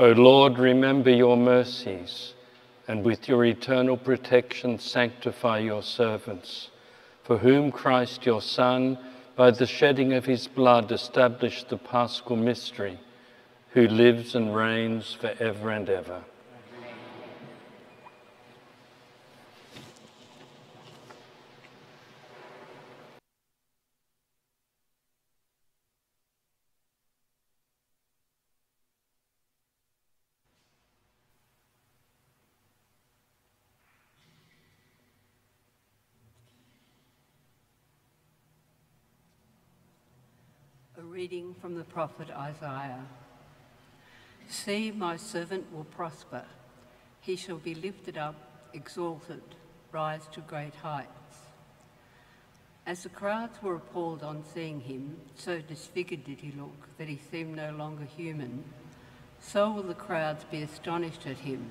O Lord, remember your mercies, and with your eternal protection sanctify your servants, for whom Christ your Son, by the shedding of his blood, established the paschal mystery, who lives and reigns for ever and ever. A reading from the prophet Isaiah. See, my servant will prosper. He shall be lifted up, exalted, rise to great heights. As the crowds were appalled on seeing him, so disfigured did he look that he seemed no longer human, so will the crowds be astonished at him,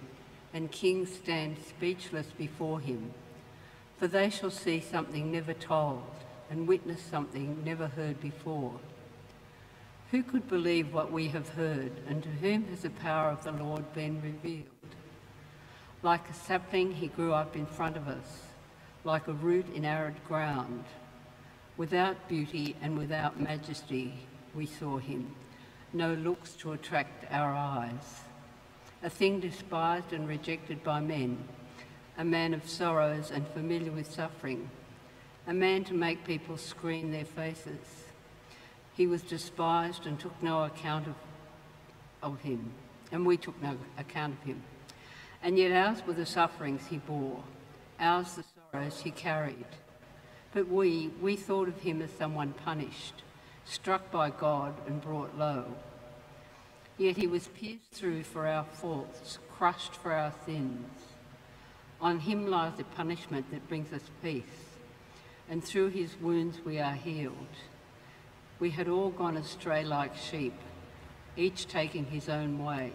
and kings stand speechless before him. For they shall see something never told, and witness something never heard before. Who could believe what we have heard, and to whom has the power of the Lord been revealed? Like a sapling, he grew up in front of us, like a root in arid ground. Without beauty and without majesty, we saw him, no looks to attract our eyes. A thing despised and rejected by men, a man of sorrows and familiar with suffering, a man to make people screen their faces. He was despised and took no account of, of him, and we took no account of him. And yet ours were the sufferings he bore, ours the sorrows he carried. But we, we thought of him as someone punished, struck by God and brought low. Yet he was pierced through for our faults, crushed for our sins. On him lies the punishment that brings us peace, and through his wounds we are healed. We had all gone astray like sheep, each taking his own way,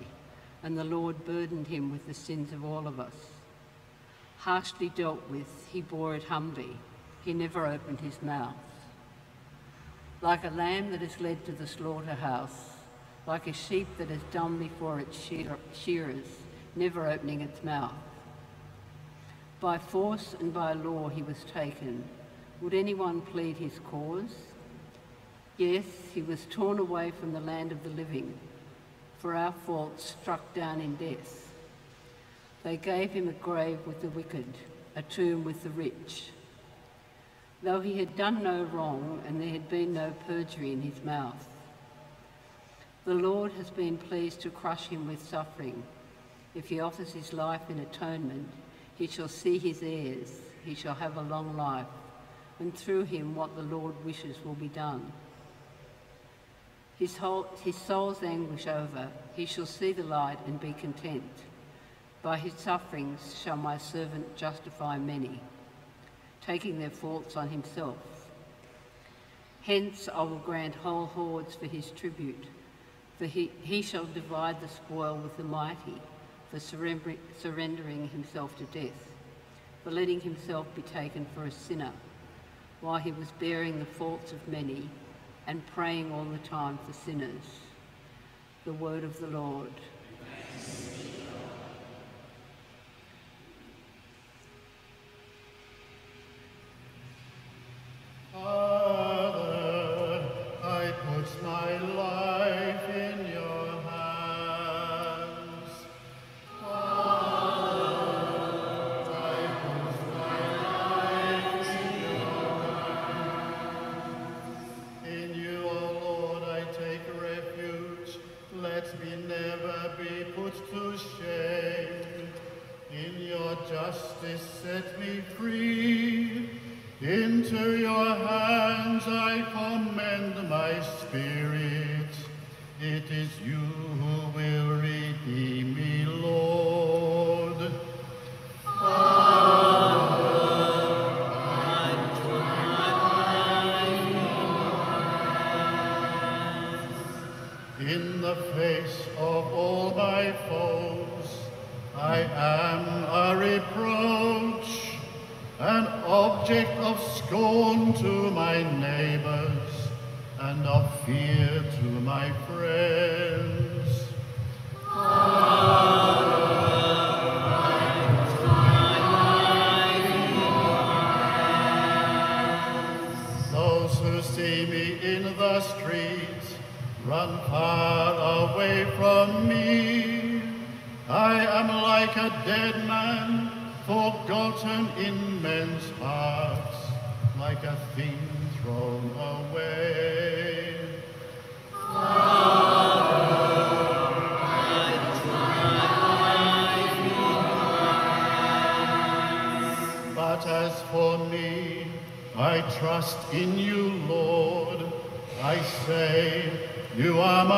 and the Lord burdened him with the sins of all of us. Harshly dealt with, he bore it humbly. He never opened his mouth. Like a lamb that is led to the slaughterhouse, like a sheep that is dumb before its shearers, never opening its mouth. By force and by law he was taken. Would anyone plead his cause? Yes, he was torn away from the land of the living, for our faults struck down in death. They gave him a grave with the wicked, a tomb with the rich. Though he had done no wrong and there had been no perjury in his mouth, the Lord has been pleased to crush him with suffering. If he offers his life in atonement, he shall see his heirs, he shall have a long life, and through him what the Lord wishes will be done. His, whole, his soul's anguish over, he shall see the light and be content. By his sufferings shall my servant justify many, taking their faults on himself. Hence I will grant whole hordes for his tribute, for he, he shall divide the spoil with the mighty, for surrender, surrendering himself to death, for letting himself be taken for a sinner, while he was bearing the faults of many and praying all the time for sinners. The word of the Lord. Father,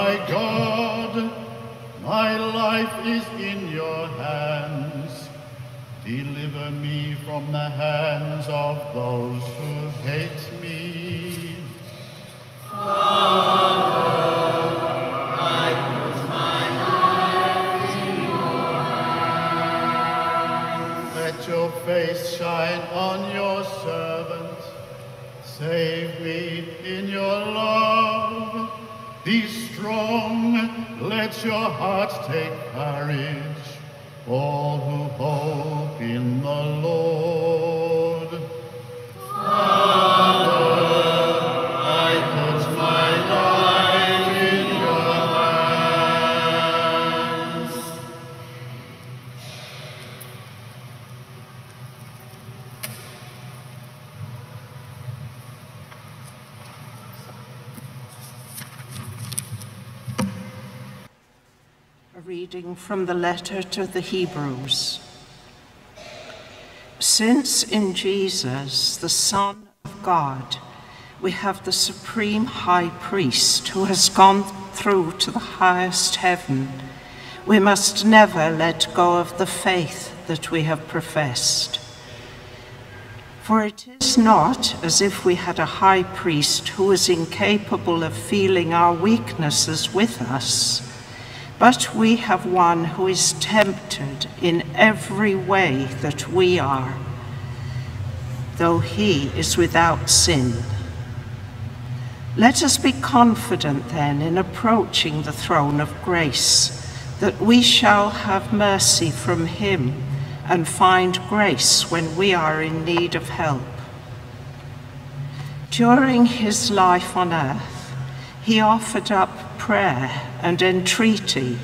my God. My life is in your hands. Deliver me from the hands of those who hate me. Father, I put my life in your hands. Let your face shine on your servant. Save me in your love. Be strong. Let your heart take courage. All who hope in the Lord. Reading from the letter to the Hebrews. Since in Jesus, the Son of God, we have the supreme high priest who has gone through to the highest heaven, we must never let go of the faith that we have professed. For it is not as if we had a high priest who is incapable of feeling our weaknesses with us, but we have one who is tempted in every way that we are, though he is without sin. Let us be confident then in approaching the throne of grace, that we shall have mercy from him and find grace when we are in need of help. During his life on earth, he offered up prayer and entreaty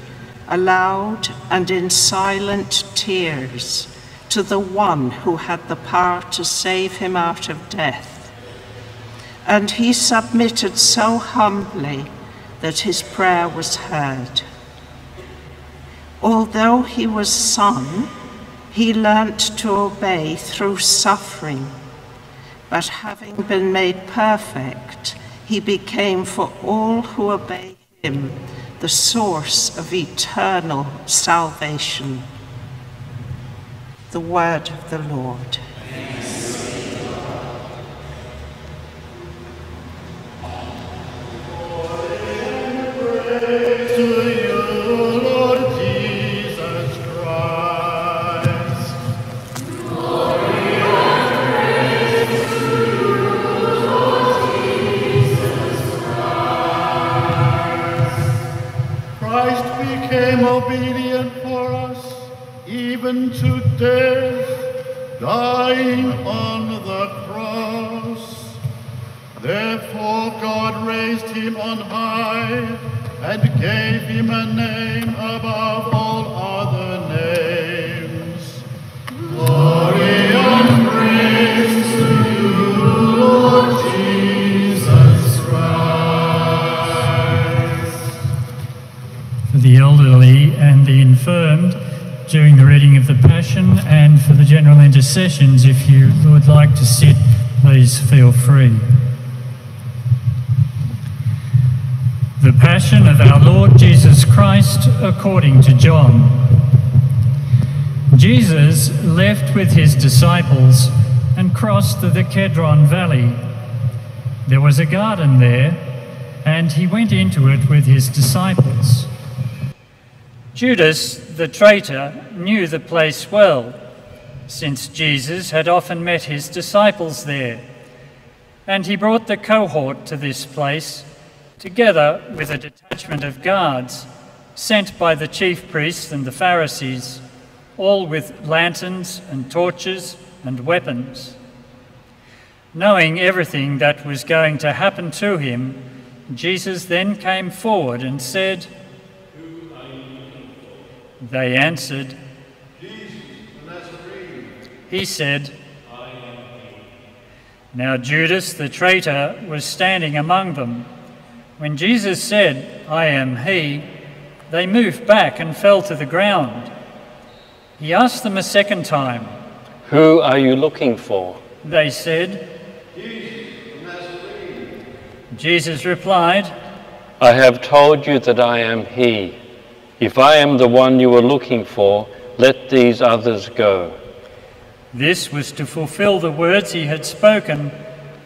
aloud and in silent tears to the one who had the power to save him out of death. And he submitted so humbly that his prayer was heard. Although he was son, he learnt to obey through suffering, but having been made perfect, he became for all who obey him the source of eternal salvation. The word of the Lord. To on the cross. Therefore God raised him on high and gave him a name above all other names. Glory and praise to you, Lord Jesus Christ. for the elderly and the infirmed during the reading of the Passion and for the general intercessions. If you would like to sit, please feel free. The Passion of our Lord Jesus Christ according to John. Jesus left with his disciples and crossed the Kedron Valley. There was a garden there, and he went into it with his disciples. Judas, the traitor, knew the place well, since Jesus had often met his disciples there. And he brought the cohort to this place, together with a detachment of guards, sent by the chief priests and the Pharisees, all with lanterns and torches and weapons. Knowing everything that was going to happen to him, Jesus then came forward and said, They answered, Jesus the Nazarene. He said, I am he. Now Judas the traitor was standing among them. When Jesus said, I am he, they moved back and fell to the ground. He asked them a second time. Who are you looking for? They said, Jesus the Nazarene. Jesus replied, I have told you that I am he. If I am the one you are looking for, let these others go. This was to fulfill the words he had spoken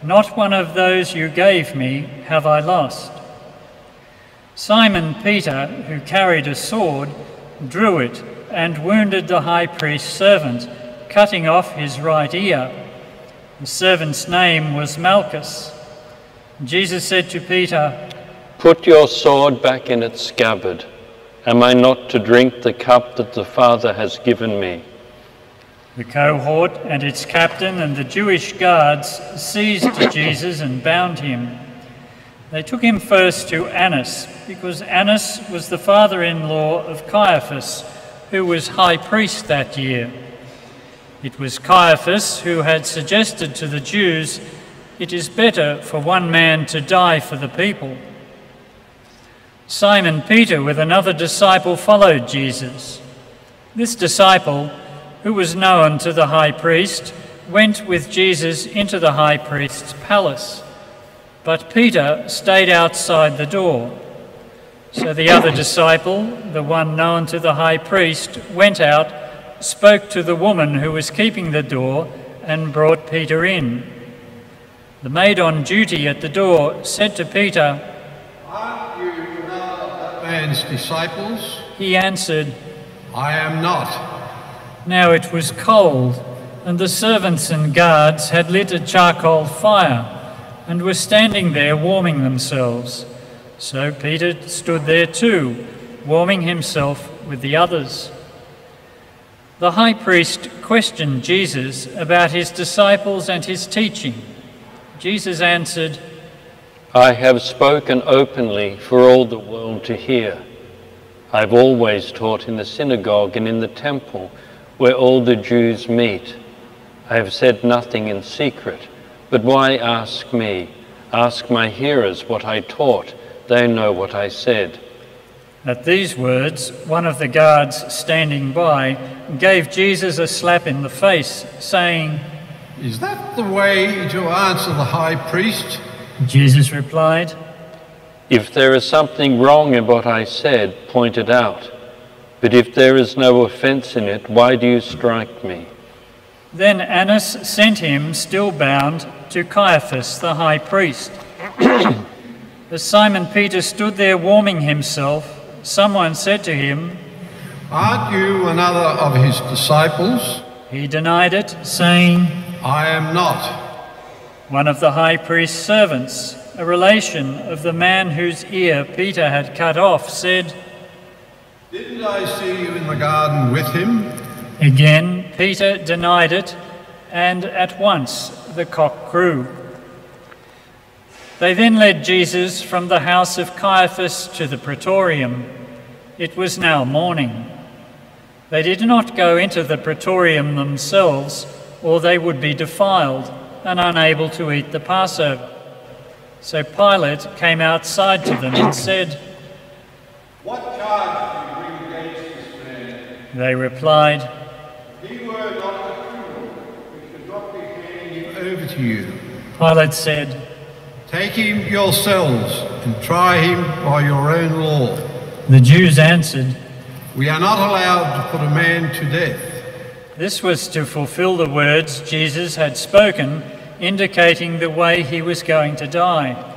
Not one of those you gave me have I lost. Simon Peter, who carried a sword, drew it and wounded the high priest's servant, cutting off his right ear. The servant's name was Malchus. Jesus said to Peter, Put your sword back in its scabbard. Am I not to drink the cup that the Father has given me? The cohort and its captain and the Jewish guards seized Jesus and bound him. They took him first to Annas, because Annas was the father in law of Caiaphas, who was high priest that year. It was Caiaphas who had suggested to the Jews, It is better for one man to die for the people. Simon Peter, with another disciple, followed Jesus. This disciple, who was known to the high priest, went with Jesus into the high priest's palace. But Peter stayed outside the door. So the other disciple, the one known to the high priest, went out, spoke to the woman who was keeping the door, and brought Peter in. The maid on duty at the door said to Peter, Aren't you one of that man's disciples? He answered, I am not. Now it was cold, and the servants and guards had lit a charcoal fire and were standing there warming themselves. So Peter stood there too, warming himself with the others. The high priest questioned Jesus about his disciples and his teaching. Jesus answered, I have spoken openly for all the world to hear. I've always taught in the synagogue and in the temple where all the Jews meet. I have said nothing in secret, but why ask me? Ask my hearers what I taught. They know what I said. At these words, one of the guards standing by gave Jesus a slap in the face, saying, Is that the way to answer the high priest? Jesus replied, If there is something wrong in what I said, point it out. But if there is no offense in it, why do you strike me? Then Annas sent him, still bound, to Caiaphas the high priest. As Simon Peter stood there warming himself, someone said to him, Aren't you another of his disciples? He denied it, saying, I am not. One of the high priest's servants, a relation of the man whose ear Peter had cut off, said, Didn't I see you in the garden with him? Again, Peter denied it, and at once the cock crew. They then led Jesus from the house of Caiaphas to the praetorium. It was now morning. They did not go into the praetorium themselves, or they would be defiled and unable to eat the Passover. So Pilate came outside to them and said, What charge do you bring against this man? They replied, He were not a criminal. We should not be handing him over to you. Pilate said, Take him yourselves and try him by your own law. The Jews answered, We are not allowed to put a man to death. This was to fulfill the words Jesus had spoken, indicating the way he was going to die.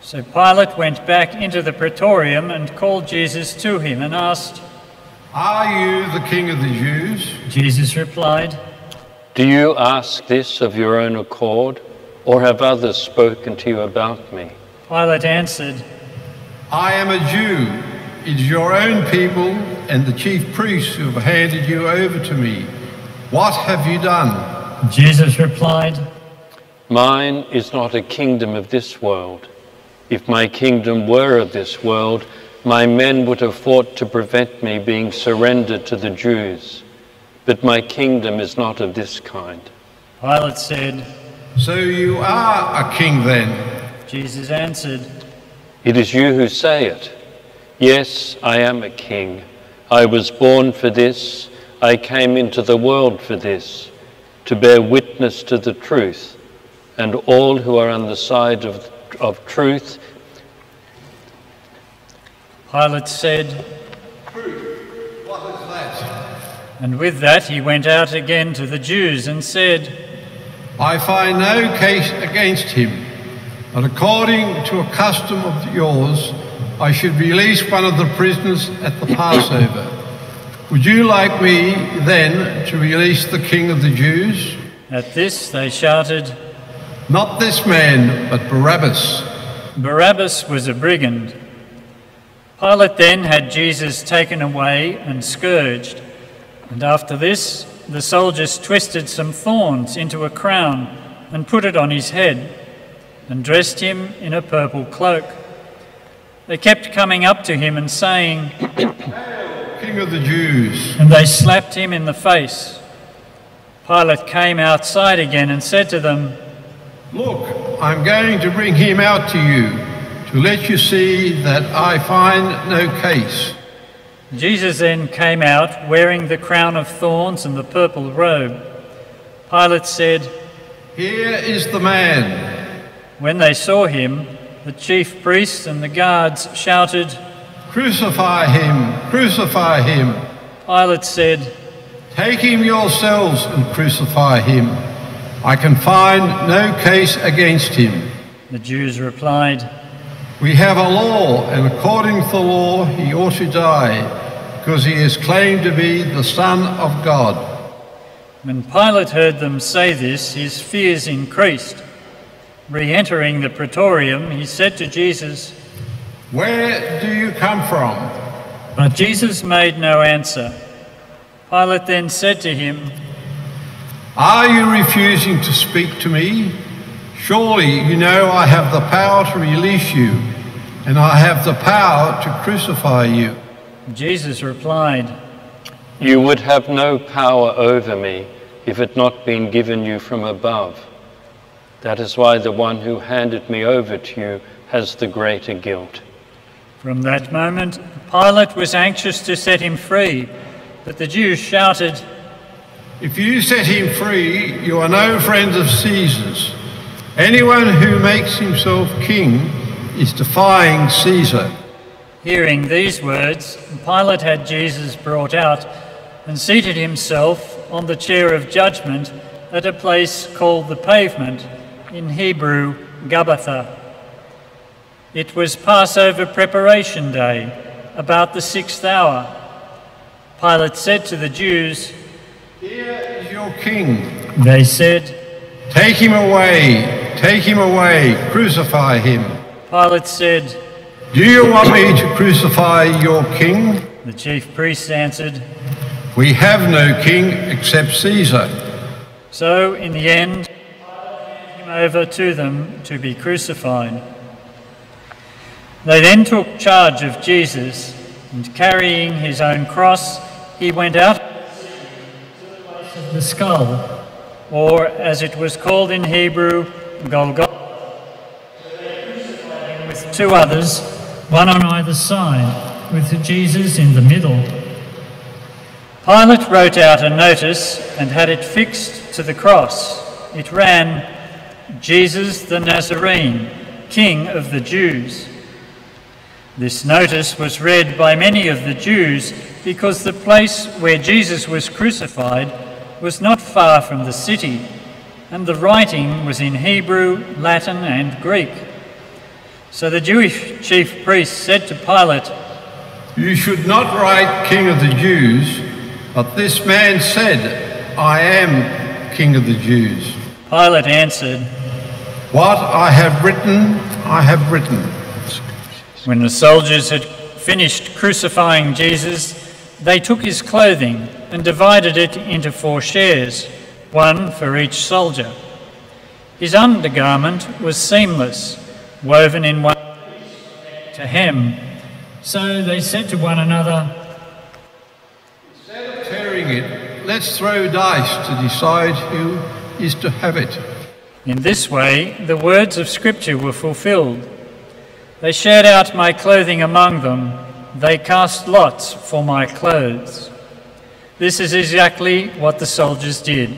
So Pilate went back into the praetorium and called Jesus to him and asked, Are you the king of the Jews? Jesus replied, Do you ask this of your own accord, or have others spoken to you about me? Pilate answered, I am a Jew. It is your own people and the chief priests who have handed you over to me. What have you done? Jesus replied, Mine is not a kingdom of this world. If my kingdom were of this world, my men would have fought to prevent me being surrendered to the Jews. But my kingdom is not of this kind. Pilate said, So you are a king then? Jesus answered, It is you who say it. Yes, I am a king. I was born for this. I came into the world for this, to bear witness to the truth. And all who are on the side of, of truth Pilate said, Truth, What is that? and with that he went out again to the Jews and said, I find no case against him, but according to a custom of yours, I should release one of the prisoners at the Passover. Would you like me then to release the king of the Jews? At this they shouted, Not this man, but Barabbas. Barabbas was a brigand. Pilate then had Jesus taken away and scourged, and after this the soldiers twisted some thorns into a crown and put it on his head, and dressed him in a purple cloak. They kept coming up to him and saying, King of the Jews. and they slapped him in the face. Pilate came outside again and said to them, Look, I'm going to bring him out to you to let you see that I find no case. Jesus then came out wearing the crown of thorns and the purple robe. Pilate said, Here is the man. When they saw him, the chief priests and the guards shouted, Crucify him, crucify him. Pilate said, Take him yourselves and crucify him. I can find no case against him. The Jews replied, We have a law, and according to the law, he ought to die, because he is claimed to be the Son of God. When Pilate heard them say this, his fears increased. Re entering the praetorium, he said to Jesus, Where do you come from? But Jesus made no answer. Pilate then said to him, Are you refusing to speak to me? Surely you know I have the power to release you, and I have the power to crucify you. Jesus replied, You would have no power over me if it had not been given you from above. That is why the one who handed me over to you has the greater guilt. From that moment, Pilate was anxious to set him free, but the Jews shouted, If you set him free, you are no friend of Caesar's. Anyone who makes himself king is defying Caesar. Hearing these words, Pilate had Jesus brought out and seated himself on the chair of judgment at a place called the pavement, in Hebrew, Gabbatha. It was Passover preparation day, about the sixth hour. Pilate said to the Jews, Here is your king. They said, Take him away, take him away, crucify him. Pilate said, Do you want me to crucify your king? The chief priests answered, We have no king except Caesar. So, in the end, Pilate handed him over to them to be crucified. They then took charge of Jesus, and carrying his own cross, he went out to the of the skull, or as it was called in Hebrew, Golgotha. With two others, one on either side, with Jesus in the middle. Pilate wrote out a notice and had it fixed to the cross. It ran, Jesus the Nazarene, King of the Jews. This notice was read by many of the Jews because the place where Jesus was crucified was not far from the city, and the writing was in Hebrew, Latin, and Greek. So the Jewish chief priests said to Pilate, You should not write King of the Jews, but this man said, I am King of the Jews. Pilate answered, What I have written, I have written. When the soldiers had finished crucifying Jesus, they took his clothing and divided it into four shares, one for each soldier. His undergarment was seamless, woven in one to hem. So they said to one another, Instead of Tearing it, let's throw dice to decide who is to have it. In this way, the words of Scripture were fulfilled. They shared out my clothing among them, they cast lots for my clothes. This is exactly what the soldiers did.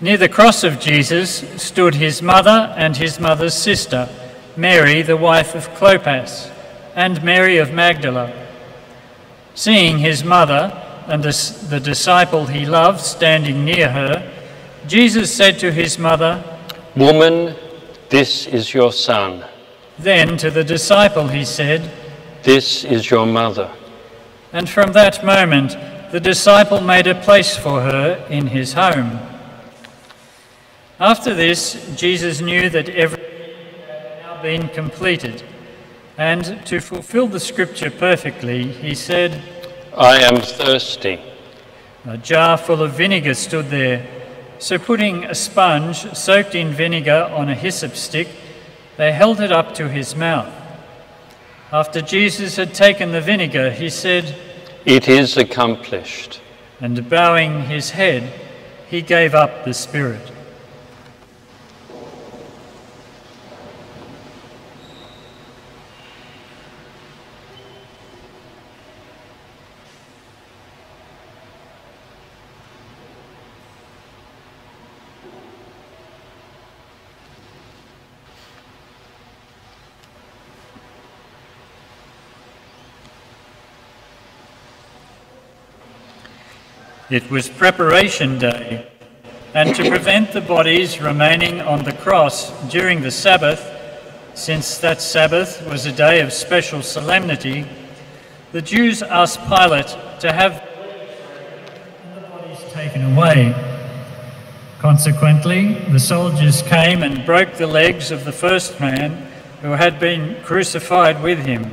Near the cross of Jesus stood his mother and his mother's sister, Mary, the wife of Clopas, and Mary of Magdala. Seeing his mother and the disciple he loved standing near her, Jesus said to his mother, Woman, this is your son. Then to the disciple he said, This is your mother. And from that moment, the disciple made a place for her in his home. After this, Jesus knew that everything had now been completed. And to fulfill the scripture perfectly, he said, I am thirsty. A jar full of vinegar stood there. So, putting a sponge soaked in vinegar on a hyssop stick, they held it up to his mouth. After Jesus had taken the vinegar, he said, It is accomplished. And bowing his head, he gave up the spirit. It was preparation day, and to prevent the bodies remaining on the cross during the Sabbath, since that Sabbath was a day of special solemnity, the Jews asked Pilate to have the bodies taken away. Consequently, the soldiers came and broke the legs of the first man who had been crucified with him,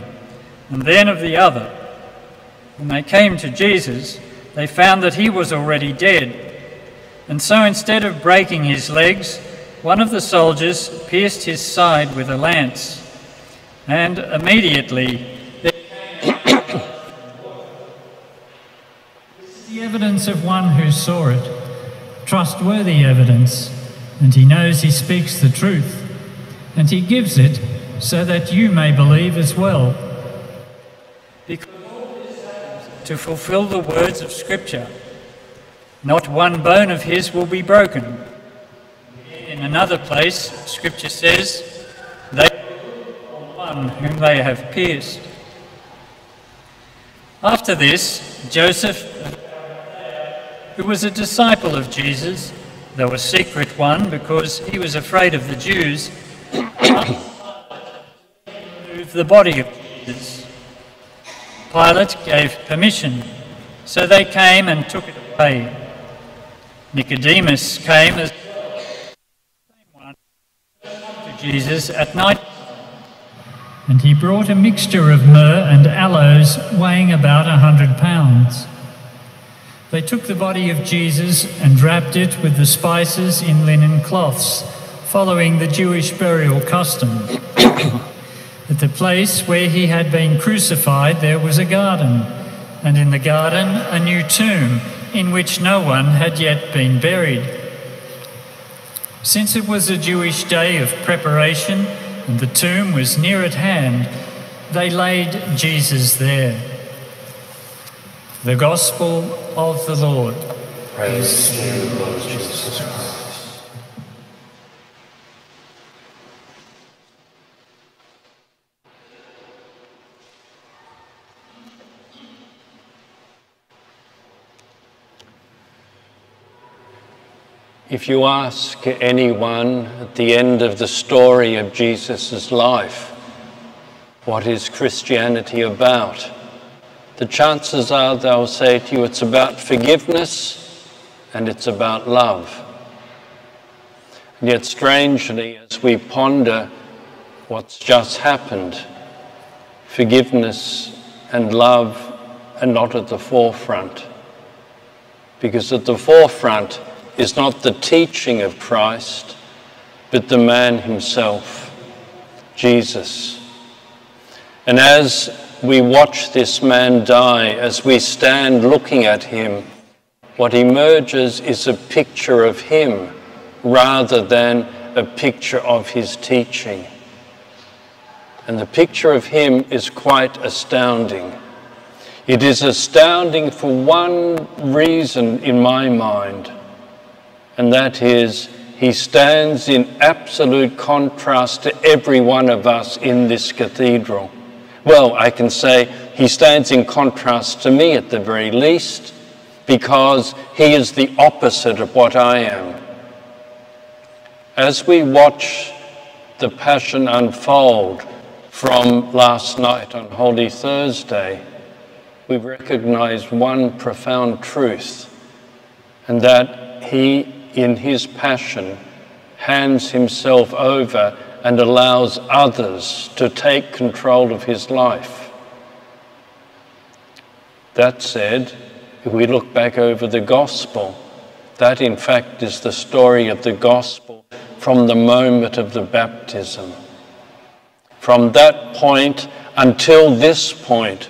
and then of the other. When they came to Jesus, they found that he was already dead. And so instead of breaking his legs, one of the soldiers pierced his side with a lance. And immediately there came the evidence of one who saw it, trustworthy evidence, and he knows he speaks the truth, and he gives it so that you may believe as well. To fulfill the words of Scripture. Not one bone of his will be broken. In another place, Scripture says, They on one whom they have pierced. After this, Joseph, who was a disciple of Jesus, though a secret one because he was afraid of the Jews, moved the body of Jesus Pilate gave permission, so they came and took it away. Nicodemus came as one to Jesus at night, and he brought a mixture of myrrh and aloes weighing about a hundred pounds. They took the body of Jesus and wrapped it with the spices in linen cloths, following the Jewish burial custom. At the place where he had been crucified, there was a garden, and in the garden, a new tomb in which no one had yet been buried. Since it was a Jewish day of preparation and the tomb was near at hand, they laid Jesus there. The Gospel of the Lord. Praise to you, Lord Jesus Christ. If you ask anyone at the end of the story of Jesus' life, what is Christianity about? The chances are they'll say to you it's about forgiveness and it's about love. And yet, strangely, as we ponder what's just happened, forgiveness and love are not at the forefront. Because at the forefront is not the teaching of Christ, but the man himself, Jesus. And as we watch this man die, as we stand looking at him, what emerges is a picture of him rather than a picture of his teaching. And the picture of him is quite astounding. It is astounding for one reason in my mind, and that is he stands in absolute contrast to every one of us in this cathedral. Well, I can say he stands in contrast to me at the very least, because he is the opposite of what I am. As we watch the Passion unfold from last night on Holy Thursday, we recognize one profound truth, and that he, in his passion, hands himself over and allows others to take control of his life. That said, if we look back over the gospel, that in fact is the story of the gospel from the moment of the baptism. From that point until this point,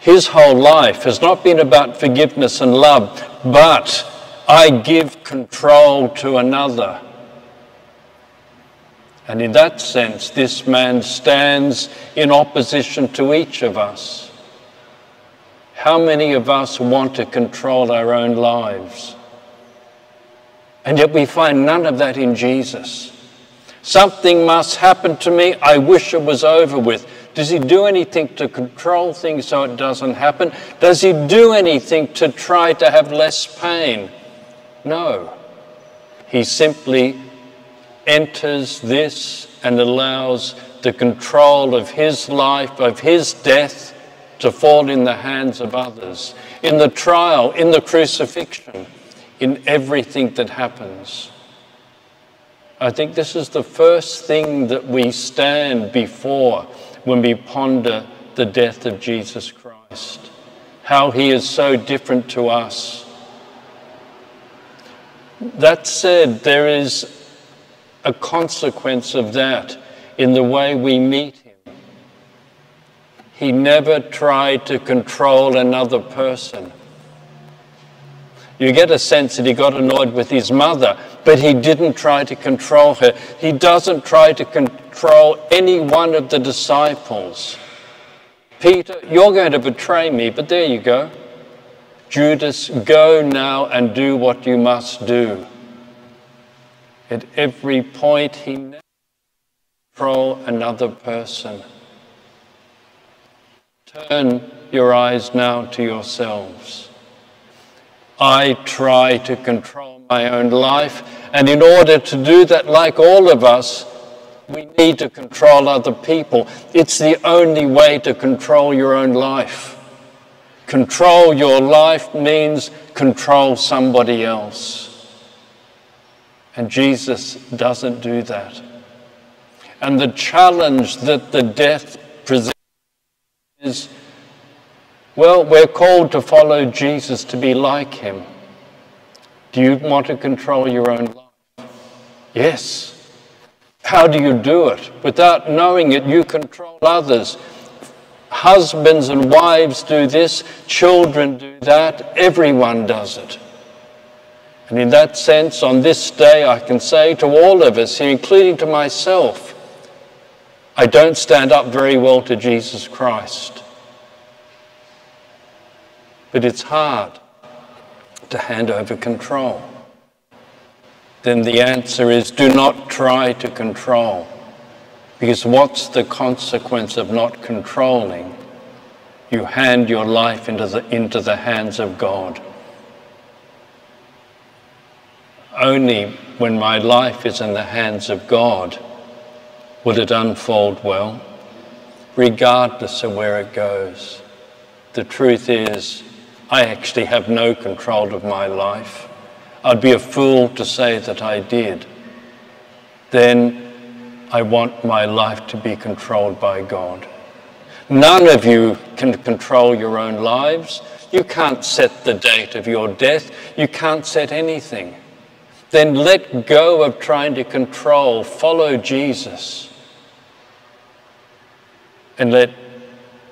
his whole life has not been about forgiveness and love, but I give control to another. And in that sense, this man stands in opposition to each of us. How many of us want to control our own lives? And yet we find none of that in Jesus. Something must happen to me. I wish it was over with. Does he do anything to control things so it doesn't happen? Does he do anything to try to have less pain? No. He simply enters this and allows the control of his life, of his death, to fall in the hands of others, in the trial, in the crucifixion, in everything that happens. I think this is the first thing that we stand before when we ponder the death of Jesus Christ, how he is so different to us. That said, there is a consequence of that in the way we meet him. he never tried to control another person. You get a sense that he got annoyed with his mother, but he didn't try to control her. He doesn't try to control any one of the disciples. Peter, you're going to betray me, but there you go. Judas, go now and do what you must do. At every point, he never control another person. Turn your eyes now to yourselves. I try to control my own life, and in order to do that, like all of us, we need to control other people. It's the only way to control your own life. Control your life means control somebody else. And Jesus doesn't do that. And the challenge that the death presents is, well, we're called to follow Jesus to be like him. Do you want to control your own life? Yes. How do you do it? Without knowing it, you control others. Husbands and wives do this, children do that, everyone does it. And in that sense, on this day, I can say to all of us including to myself, I don't stand up very well to Jesus Christ. But it's hard to hand over control. Then the answer is do not try to control. Because what's the consequence of not controlling? You hand your life into the, into the hands of God. Only when my life is in the hands of God will it unfold well, regardless of where it goes. The truth is, I actually have no control of my life. I'd be a fool to say that I did. Then I want my life to be controlled by God. None of you can control your own lives. You can't set the date of your death. You can't set anything. Then let go of trying to control. Follow Jesus. And let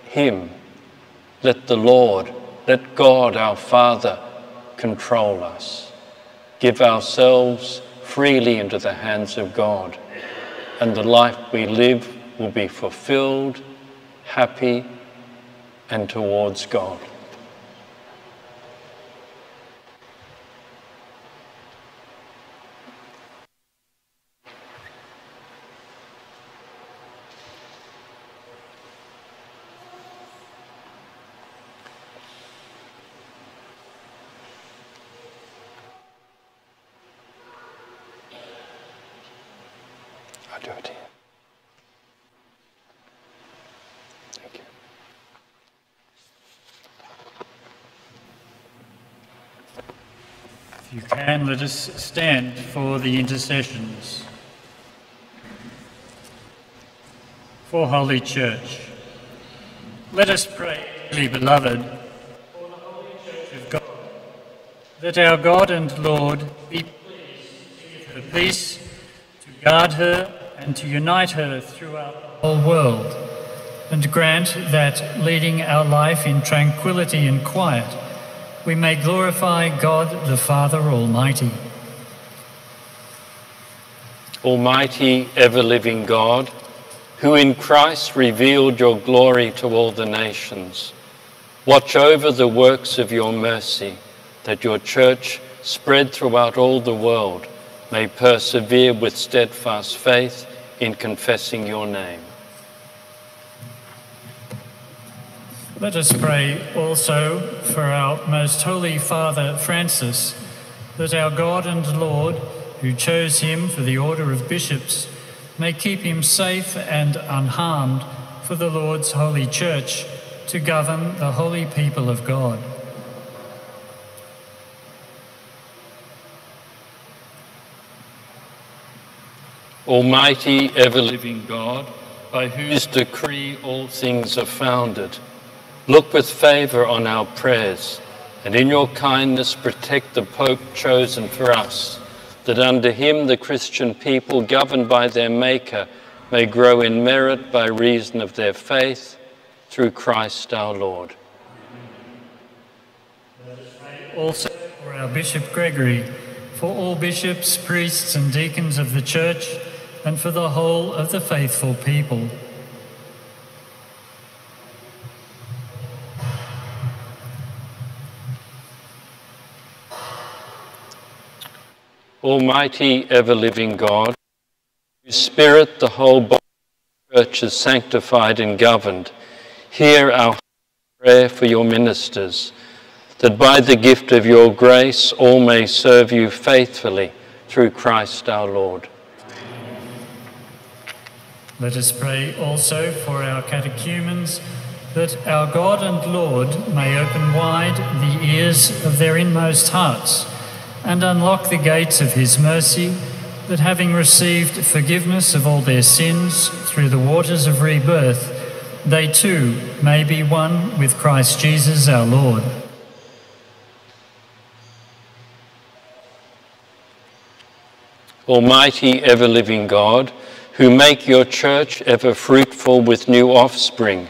Him, let the Lord, let God our Father control us. Give ourselves freely into the hands of God, and the life we live will be fulfilled, happy, and towards God. I'll do it here. Thank you. If you can, let us stand for the intercessions. For Holy Church, let us pray, dearly beloved, for the Holy Church of God, that our God and Lord be pleased to give her peace, to guard her, and to unite her throughout the whole world, and grant that, leading our life in tranquility and quiet, we may glorify God the Father Almighty. Almighty, ever living God, who in Christ revealed your glory to all the nations, watch over the works of your mercy, that your church, spread throughout all the world, may persevere with steadfast faith in confessing your name. Let us pray also for our most holy Father Francis, that our God and Lord, who chose him for the order of bishops, may keep him safe and unharmed for the Lord's holy church to govern the holy people of God. Almighty, ever living God, by whose decree all things are founded, look with favour on our prayers, and in your kindness protect the Pope chosen for us, that under him the Christian people, governed by their Maker, may grow in merit by reason of their faith, through Christ our Lord. Also for our Bishop Gregory, for all bishops, priests, and deacons of the church, and for the whole of the faithful people. Almighty, ever living God, whose Spirit the whole body of the church is sanctified and governed, hear our prayer for your ministers, that by the gift of your grace all may serve you faithfully through Christ our Lord. Let us pray also for our catechumens, that our God and Lord may open wide the ears of their inmost hearts and unlock the gates of his mercy, that having received forgiveness of all their sins through the waters of rebirth, they too may be one with Christ Jesus our Lord. Almighty, ever living God, who make your church ever fruitful with new offspring,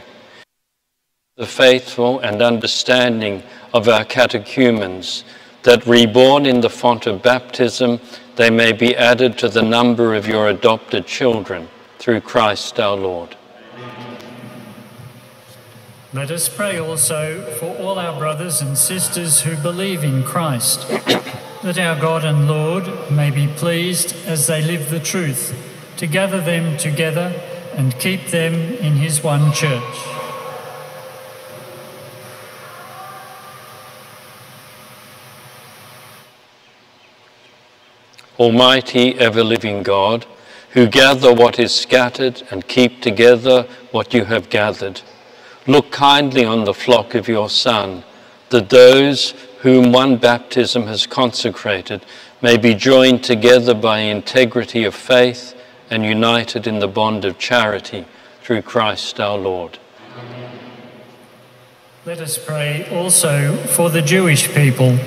the faithful and understanding of our catechumens, that reborn in the font of baptism, they may be added to the number of your adopted children through Christ our Lord. Let us pray also for all our brothers and sisters who believe in Christ, that our God and Lord may be pleased as they live the truth, to gather them together and keep them in his one church. Almighty, ever living God, who gather what is scattered and keep together what you have gathered, look kindly on the flock of your Son, that those whom one baptism has consecrated may be joined together by integrity of faith and united in the bond of charity through Christ our Lord. Let us pray also for the Jewish people,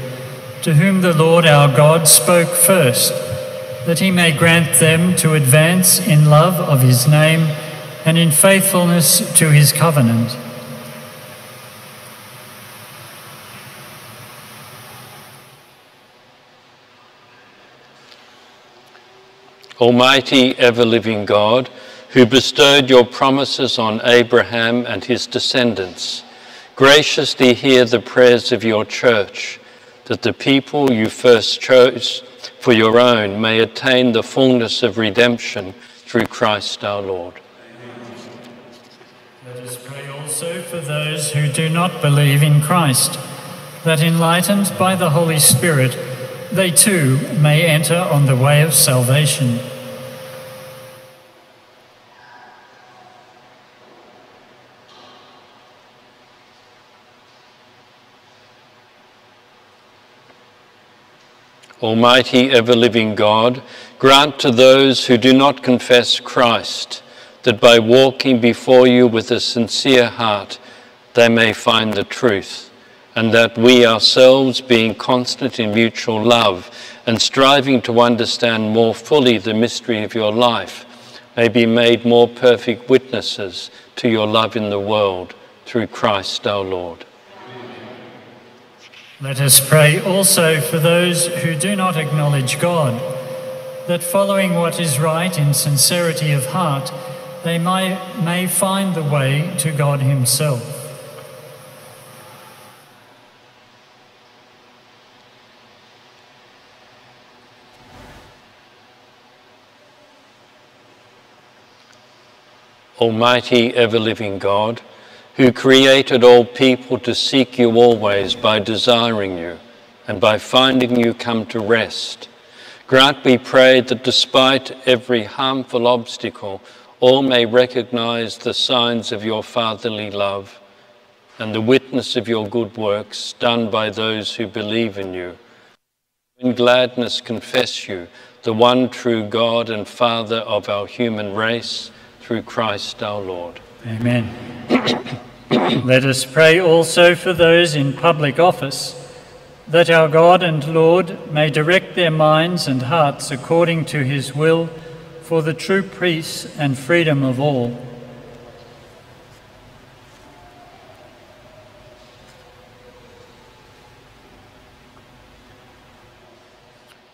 to whom the Lord our God spoke first, that he may grant them to advance in love of his name and in faithfulness to his covenant. Almighty, ever living God, who bestowed your promises on Abraham and his descendants, graciously hear the prayers of your church, that the people you first chose for your own may attain the fullness of redemption through Christ our Lord. Let us pray also for those who do not believe in Christ, that enlightened by the Holy Spirit, they too may enter on the way of salvation. Almighty, ever living God, grant to those who do not confess Christ that by walking before you with a sincere heart, they may find the truth, and that we ourselves, being constant in mutual love and striving to understand more fully the mystery of your life, may be made more perfect witnesses to your love in the world through Christ our Lord. Let us pray also for those who do not acknowledge God, that following what is right in sincerity of heart, they may, may find the way to God Himself. Almighty, ever living God, who created all people to seek you always by desiring you and by finding you come to rest. Grant, we pray, that despite every harmful obstacle, all may recognize the signs of your fatherly love and the witness of your good works done by those who believe in you. In gladness confess you, the one true God and Father of our human race, through Christ our Lord. Amen. Let us pray also for those in public office, that our God and Lord may direct their minds and hearts according to his will for the true peace and freedom of all.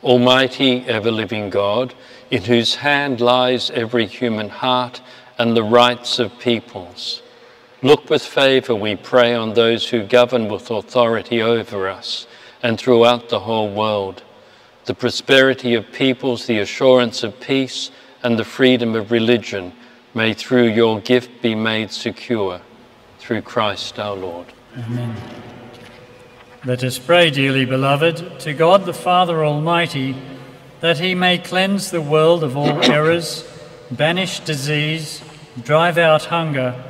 Almighty, ever living God, in whose hand lies every human heart and the rights of peoples. Look with favour, we pray, on those who govern with authority over us and throughout the whole world. The prosperity of peoples, the assurance of peace, and the freedom of religion may through your gift be made secure. Through Christ our Lord. Amen. Let us pray, dearly beloved, to God the Father Almighty, that he may cleanse the world of all errors, banish disease, drive out hunger,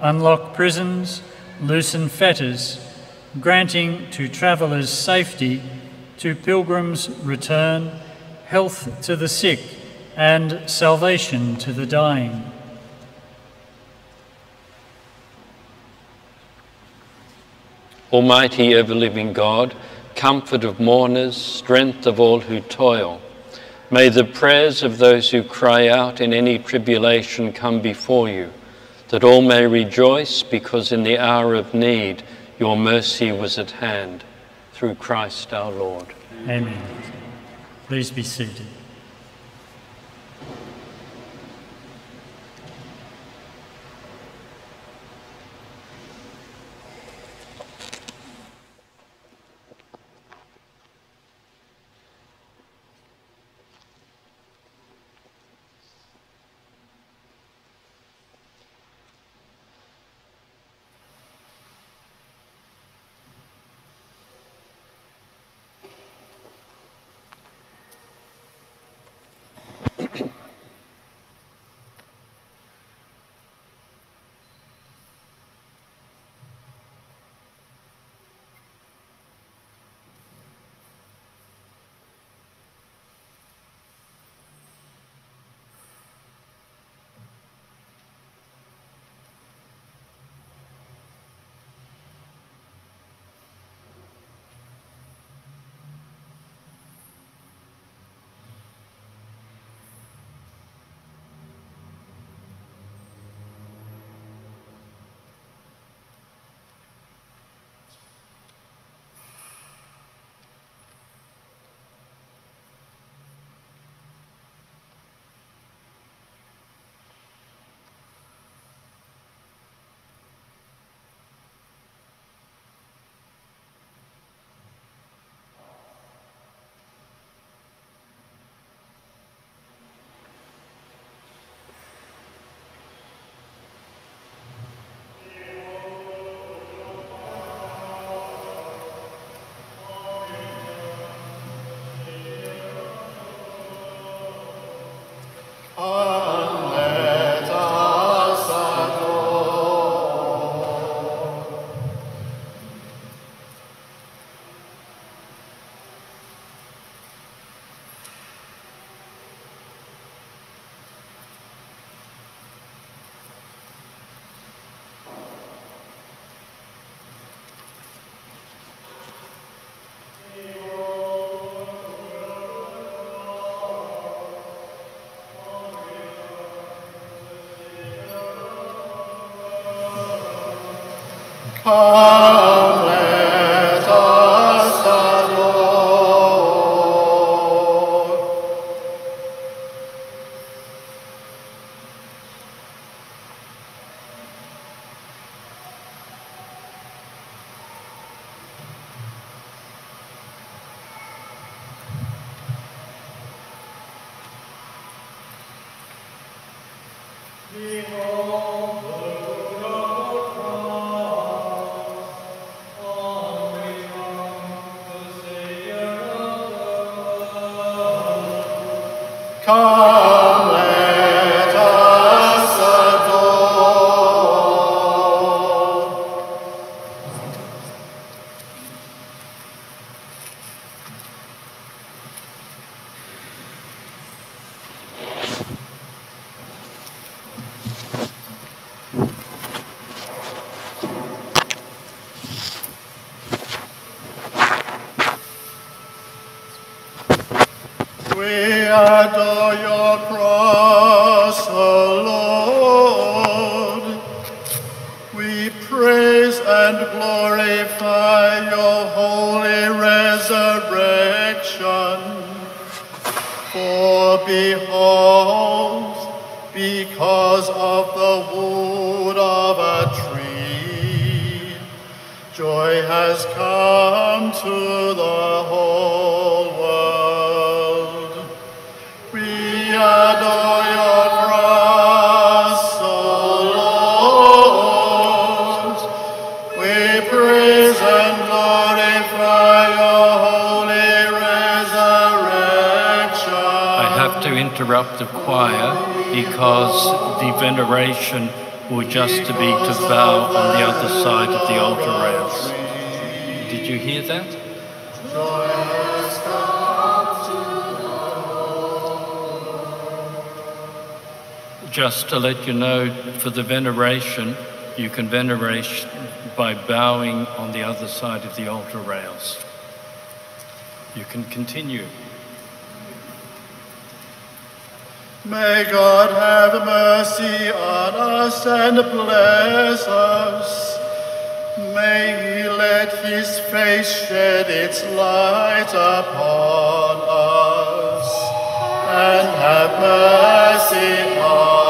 unlock prisons, loosen fetters, granting to travellers safety, to pilgrims return, health to the sick, and salvation to the dying. Almighty, ever living God, comfort of mourners, strength of all who toil, may the prayers of those who cry out in any tribulation come before you, that all may rejoice because in the hour of need your mercy was at hand. Through Christ our Lord. Amen. Please be seated. Come, interrupt the choir because the veneration will just to be to bow on the other side of the altar rails. Did you hear that? Just to let you know, for the veneration, you can venerate by bowing on the other side of the altar rails. You can continue. May God have mercy on us and bless us. May he let his face shed its light upon us and have mercy on us.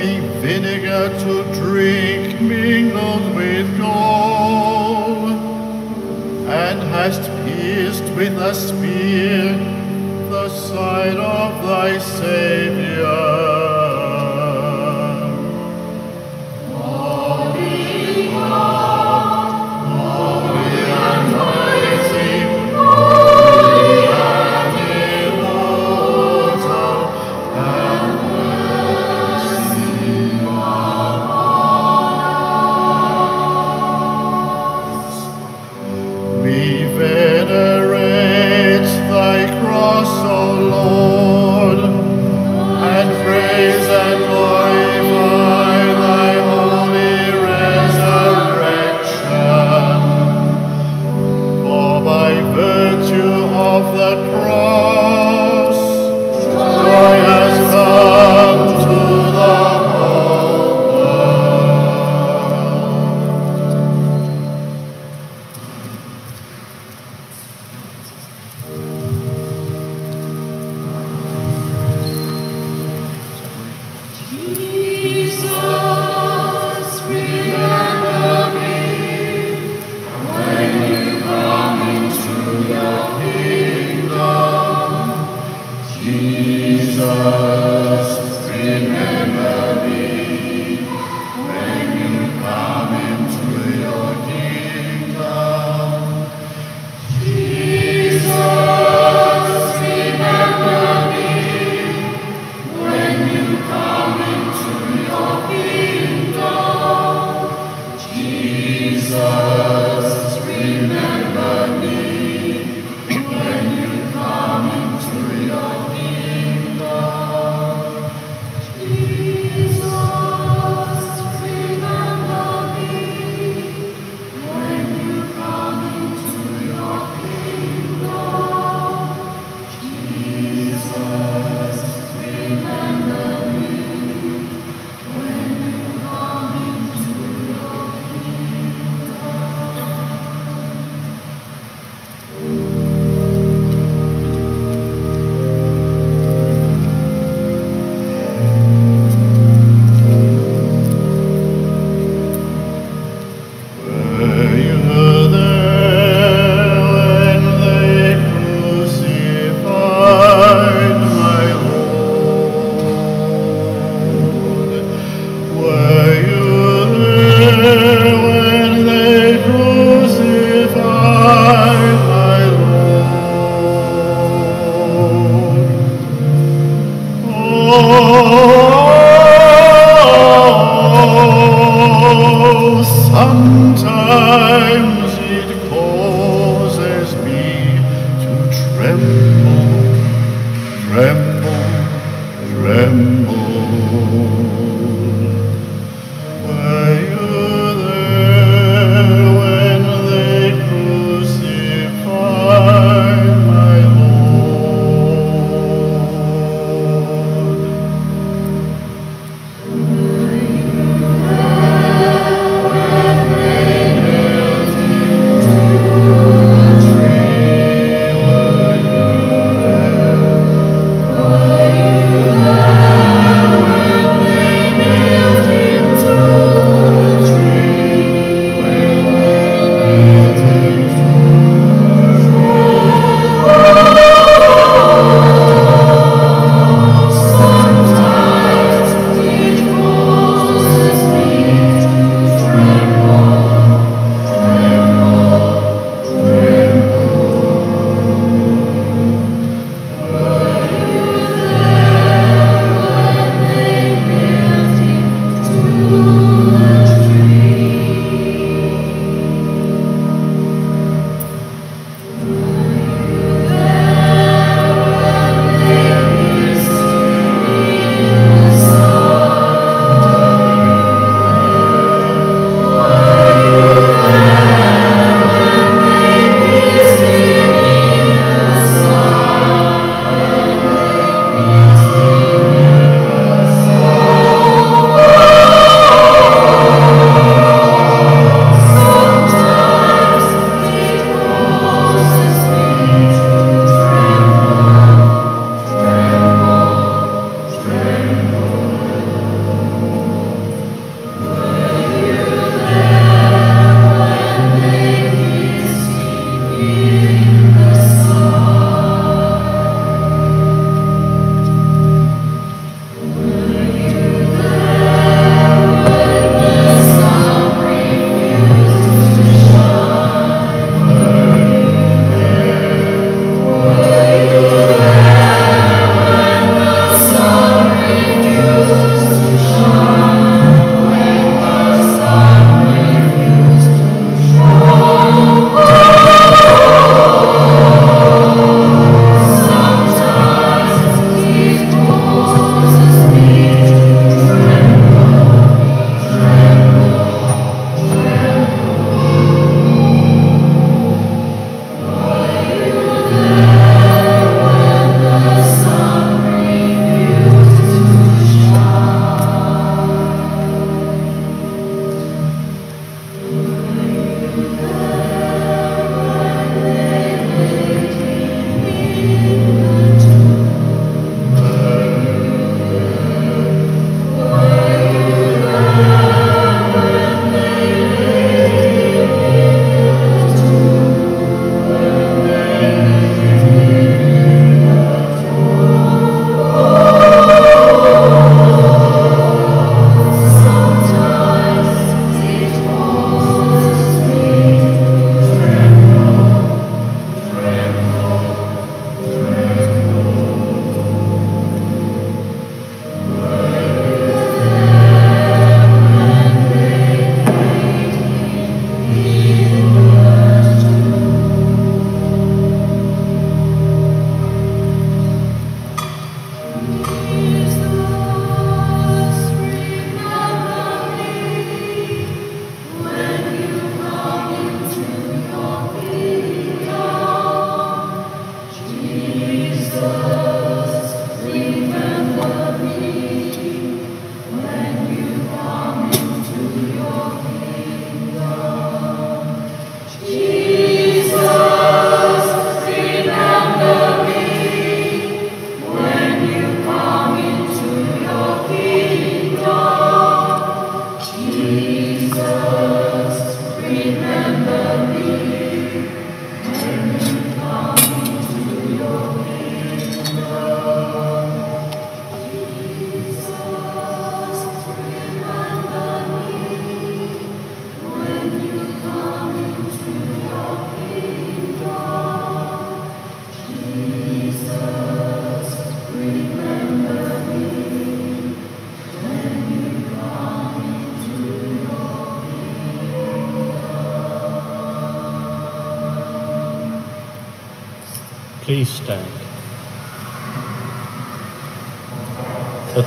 me vinegar to drink mingled with gall, and hast pierced with a spear the side of thy Saviour.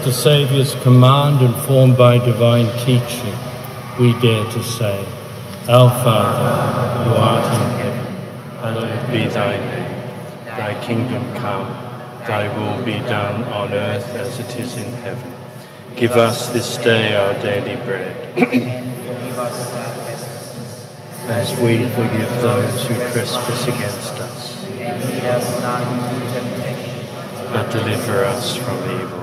The Saviour's command, informed by divine teaching, we dare to say, Our Father, who art in heaven, hallowed be thy name. Thy kingdom come, thy will be done on earth as it is in heaven. Give us this day our daily bread. as we forgive those who trespass against us. But deliver us from evil.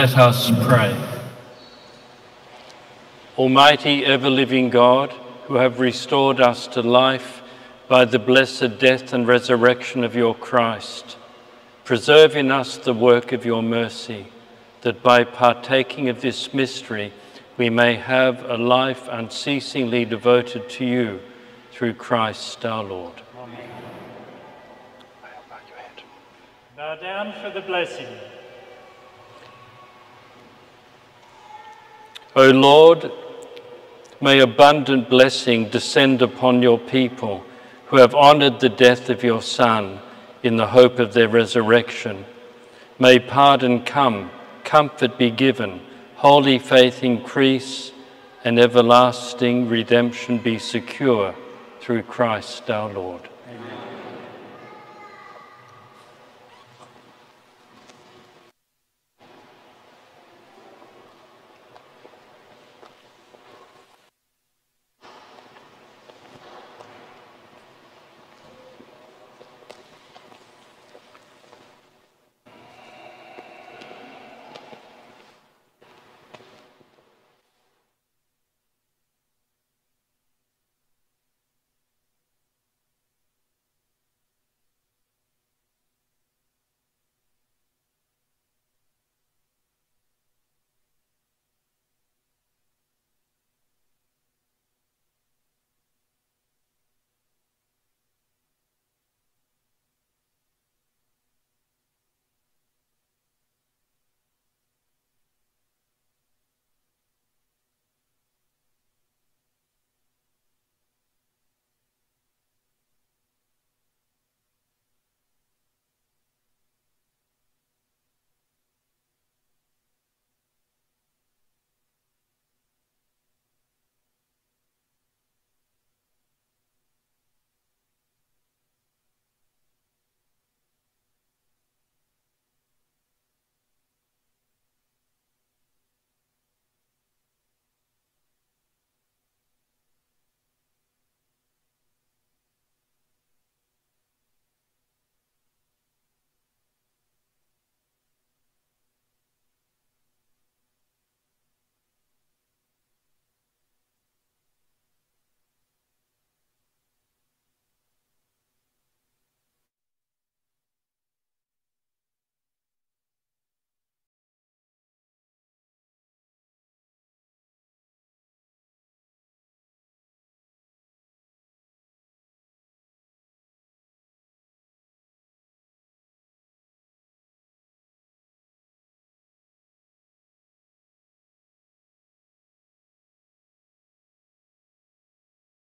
let us pray. Almighty, ever living God, who have restored us to life by the blessed death and resurrection of your Christ, preserve in us the work of your mercy, that by partaking of this mystery we may have a life unceasingly devoted to you through Christ our Lord. Bow down for the blessing. O Lord, may abundant blessing descend upon your people who have honored the death of your Son in the hope of their resurrection. May pardon come, comfort be given, holy faith increase, and everlasting redemption be secure through Christ our Lord. Amen.